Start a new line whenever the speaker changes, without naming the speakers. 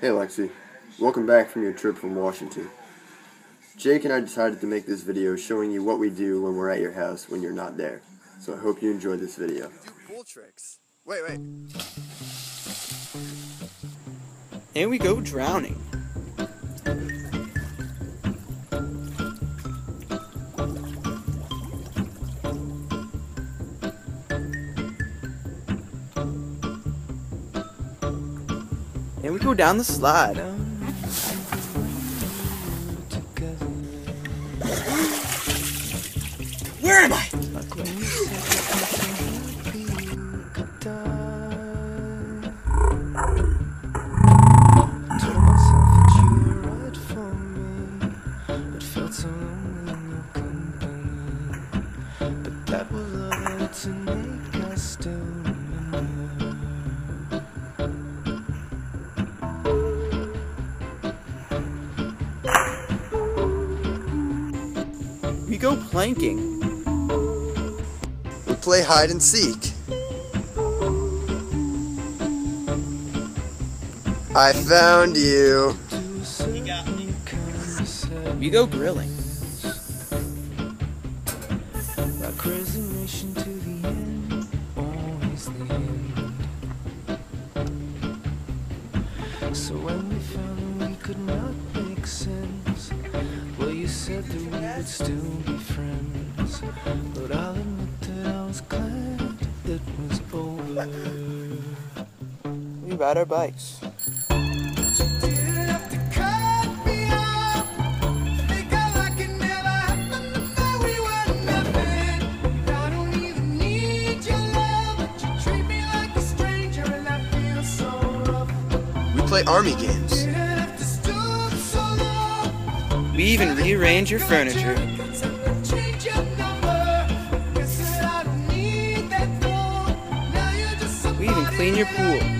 Hey Lexi, welcome back from your trip from Washington. Jake and I decided to make this video showing you what we do when we're at your house when you're not there. So I hope you enjoy this video.
Do pool tricks. Wait, wait.
And we go drowning. And we go down the slide. Where am I?
That was all to make us still remember.
We go planking.
We play hide and seek. I found you.
To a certain kind of sadness,
We go grilling.
like resignation to the end, always the end. So when we found we could not make sense, well, you said that we would still be friends. But I'll admit that I was glad it was over.
We ride our bikes.
We play army games.
We even rearrange your furniture. We even clean your pool.